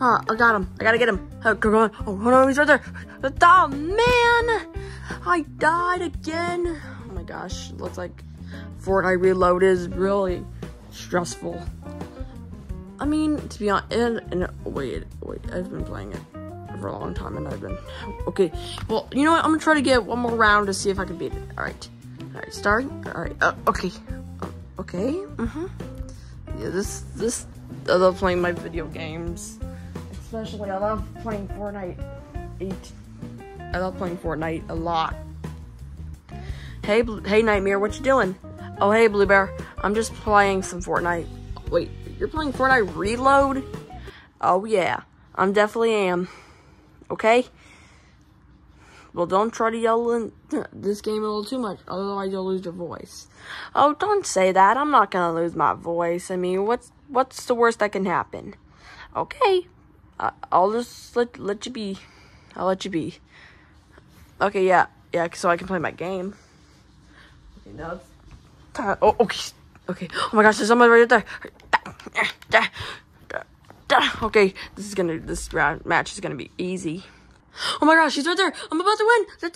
Uh, I got him. I gotta get him. Oh, on. Oh, no, he's right there. Oh, man. I died again. Oh my gosh. Looks like Fortnite Reload is really stressful. I mean, to be honest, and, and wait, wait, I've been playing it for a long time and I've been, okay. Well, you know what? I'm gonna try to get one more round to see if I can beat it. All right. All right, start. All right. Uh, okay. Um, okay. Mm-hmm. Yeah, this, this, I love playing my video games. Especially, I love playing Fortnite 8. I love playing Fortnite a lot. Hey, hey, Nightmare, what you doing? Oh, hey, Blue Bear. I'm just playing some Fortnite. Wait, you're playing Fortnite Reload? Oh, yeah. I'm definitely am. Okay? Well, don't try to yell in this game a little too much, otherwise you'll lose your voice. Oh, don't say that. I'm not gonna lose my voice. I mean, what's what's the worst that can happen? Okay, I, I'll just let let you be. I'll let you be. Okay, yeah, yeah, so I can play my game. Okay, now it's time. Oh, okay, okay. Oh my gosh, there's somebody right there. Okay, this is gonna this round match is gonna be easy. Oh my gosh, he's right there. I'm about to win.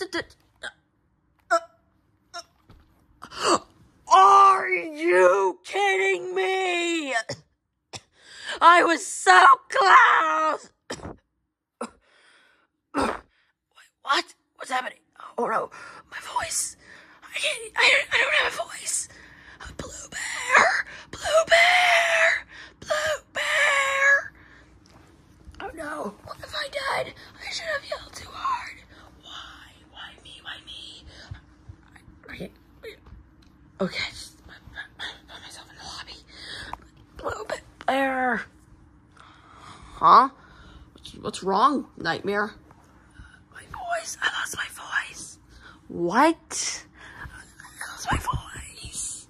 Are you kidding me? I was so close. what? What's happening? Oh no, my voice. I can't. I, I don't have a voice. Blue bear. Blue bear. Blue bear. Oh no! What if I died? I should have yelled too hard. Why? Why me? Why me? Okay. Okay. Just put myself in the lobby. Blue bear. Huh? What's, wrong, Nightmare? My voice. I lost my voice. What? I lost my voice.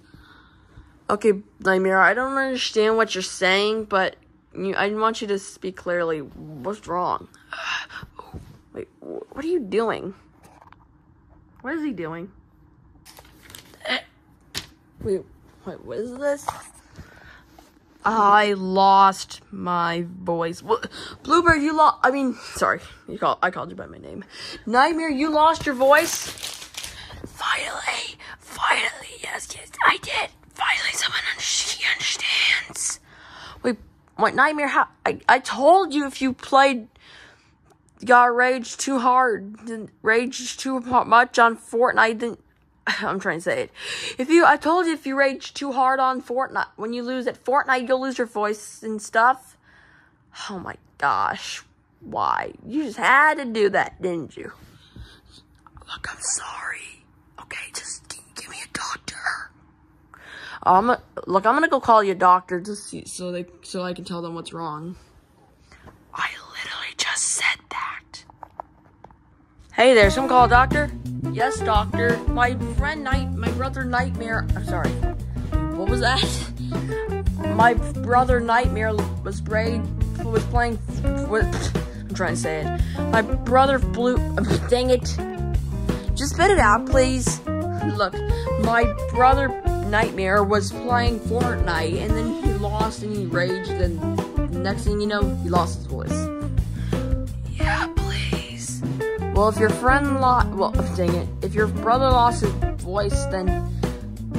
Okay, Nightmare, I don't understand what you're saying, but you, I want you to speak clearly. What's wrong? Wait, what are you doing? What is he doing? Eh. Wait, wait, what is this? I lost my voice. Bluebird, you lost. I mean, sorry, you call. I called you by my name. Nightmare, you lost your voice. Finally, finally, yes, yes, I did. Finally, someone she understands. Wait, what nightmare? How? I, I told you if you played, got rage too hard, rage too much on Fortnite, then I'm trying to say it. If you, I told you if you rage too hard on Fortnite, when you lose at Fortnite, you'll lose your voice and stuff. Oh my gosh, why? You just had to do that, didn't you? Look, I'm sorry. Okay, just give me a doctor. I'm a, look. I'm gonna go call your doctor to see, so they so I can tell them what's wrong. I literally just said that. Hey there, someone call a doctor? Yes, doctor. My friend Night, my brother Nightmare. I'm sorry. What was that? My brother Nightmare was playing. Was playing. I'm trying to say it. My brother Blue. Dang it! Just spit it out, please. Look, my brother Nightmare was playing Fortnite and then he lost and he raged and next thing you know, he lost his voice. Well, if your friend lost, well, dang it, if your brother lost his voice, then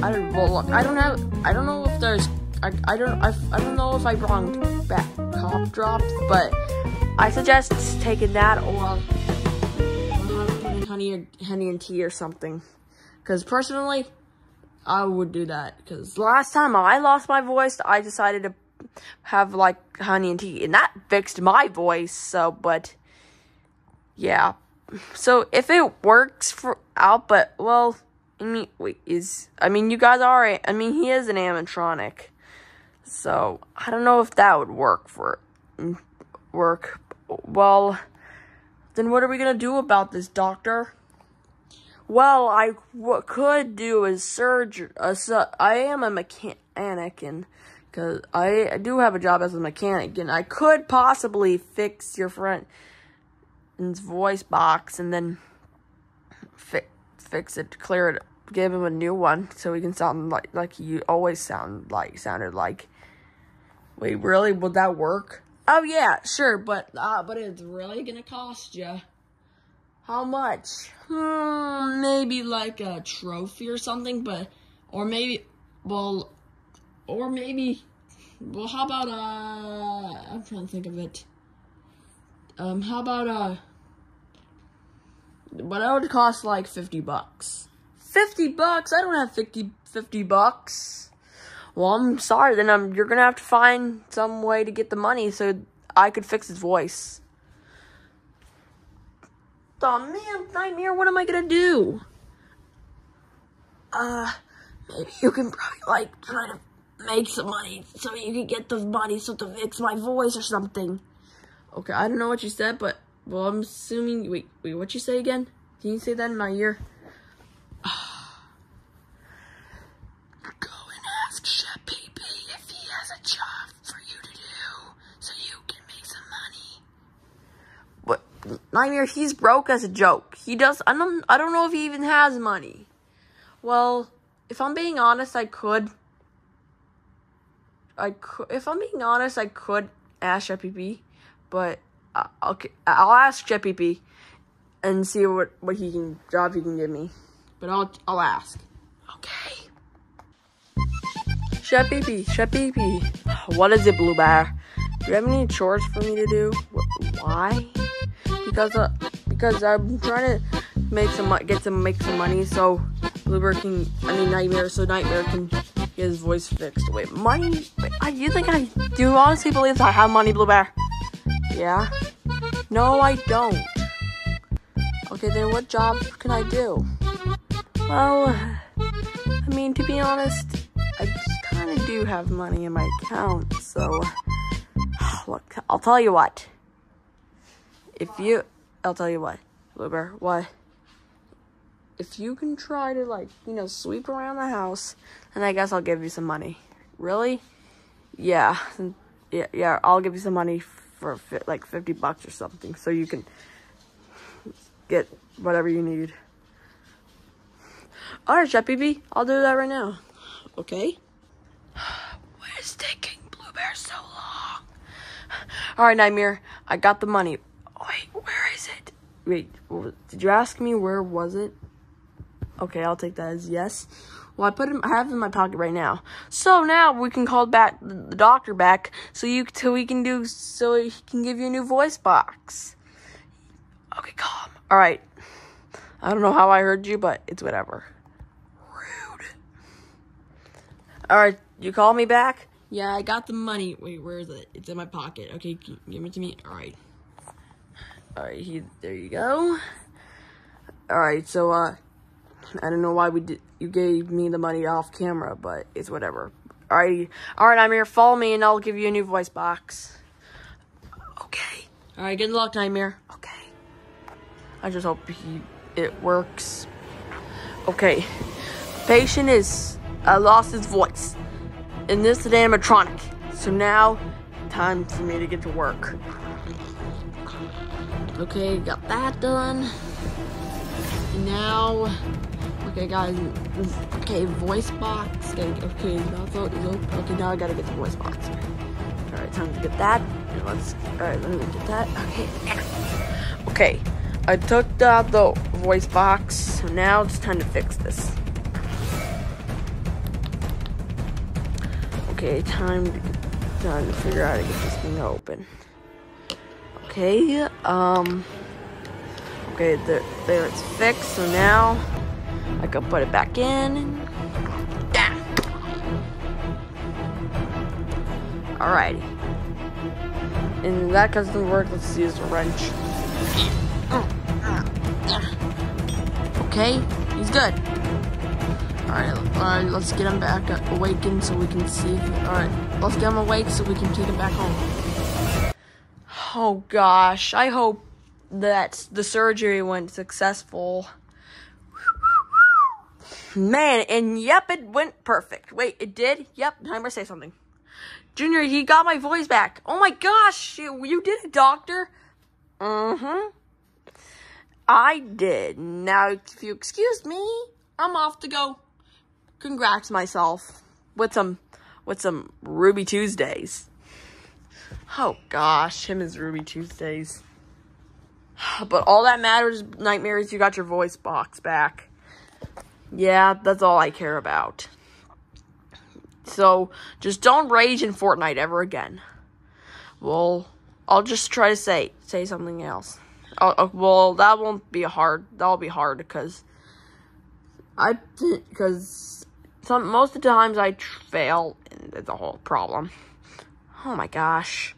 I don't. Well, look, I don't have. I don't know if there's. I, I don't. I, I don't know if I wronged back cough drops, but I suggest taking that or honey, honey and tea or something. Because personally, I would do that because last time I lost my voice, I decided to have like honey and tea, and that fixed my voice. So, but yeah, so if it works for out, but well, I mean, wait, is I mean, you guys are. I mean, he is an animatronic, so I don't know if that would work for work. Well, then what are we gonna do about this, doctor? Well, I what could do is surgery. Uh, I am a mechanic, and because I, I do have a job as a mechanic, and I could possibly fix your friend's voice box, and then fi fix it, clear it, give him a new one, so he can sound like like you always sound like sounded like. Wait, really? Would that work? Oh yeah, sure, but uh, but it's really gonna cost you. How much? Hmm, maybe like a trophy or something, but or maybe well, or maybe well, how about uh? I'm trying to think of it. Um, how about uh? But that would cost like fifty bucks. Fifty bucks? I don't have 50, 50 bucks. Well, I'm sorry. Then I'm. You're gonna have to find some way to get the money so I could fix his voice. Oh man, nightmare. What am I gonna do? Uh, maybe you can probably like try to make some money so you can get the money so to fix my voice or something. Okay, I don't know what you said, but well, I'm assuming. Wait, wait, what you say again? Can you say that in my ear? Go and ask Chef PP if he has a job for you to do, so you can make some money. But Nightmare, he's broke as a joke. He does. I don't. I don't know if he even has money. Well, if I'm being honest, I could. I could. If I'm being honest, I could ask Chef PP, but I'll I'll ask Chef PP and see what what he can job he can give me. But I'll I'll ask. Okay. Chef PP, Chef PP. What is it, Blue Bear? Do you have any chores for me to do? Why? Because uh, because I'm trying to make some get some make some money so Blue Bear can I mean Nightmare so Nightmare can get his voice fixed. Wait, money? Wait, I, you think I do you honestly believe I have money, Blue Bear? Yeah. No, I don't. Okay, then what job can I do? Well, I mean, to be honest, I just kind of do have money in my account, so look, I'll tell you what. If you, I'll tell you what, Luber, what? If you can try to like, you know, sweep around the house, then I guess I'll give you some money. Really? Yeah, yeah, yeah. I'll give you some money for like fifty bucks or something, so you can get whatever you need. Alright, BB, I'll do that right now. Okay? What is taking Blue Bear so long? Alright, Nightmare, I got the money. Wait, where is it? Wait, did you ask me where was it? Okay, I'll take that as yes. Well, I put it. I have it in my pocket right now. So now we can call back the the doctor back, so you so we can do so he can give you a new voice box. Okay, calm. All right. I don't know how I heard you, but it's whatever. Rude. All right, you call me back? Yeah, I got the money. Wait, where is it? It's in my pocket. Okay, give it to me. All right. All right, he, there you go. All right, so uh, I don't know why we did. You gave me the money off camera, but it's whatever. All right, all right, I'm here. Follow me, and I'll give you a new voice box. Okay. All right. Good luck, Nightmare. Okay. I just hope he it works. Okay. Patient is uh, lost his voice, and this is an animatronic. So now, time for me to get to work. Okay, got that done. Now, okay, guys. Okay, voice box. Okay, okay, okay. Now I gotta get the voice box. All right, time to get that. Let's. All right, let me get that. Okay. Okay, I took out the voice box. So now it's time to fix this. Okay, time to get, time to figure out how to get this thing open. Okay, um. Okay, there, there it's fixed. So now I can put it back in. Yeah. Alrighty. And that doesn't work. Let's use a wrench. Okay, he's good. Alright, alright, let's get him back awakened so we can see. Alright, let's get him awake so we can take him back home. Oh gosh, I hope that the surgery went successful. Man, and yep, it went perfect. Wait, it did? Yep, timer say something. Junior, he got my voice back. Oh my gosh, you, you did it, doctor. Mm-hmm. I did. Now, if you excuse me, I'm off to go congrats myself with some with some Ruby Tuesdays. Oh gosh, him is Ruby Tuesdays. But all that matters, Nightmare, is you got your voice box back. Yeah, that's all I care about. So just don't rage in Fortnite ever again. Well, I'll just try to say say something else. Uh, well, that won't be hard. That'll be hard because I because some most of the times I fail, and it's a whole problem. Oh my gosh.